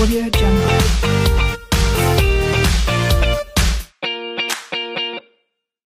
Audio Jungle.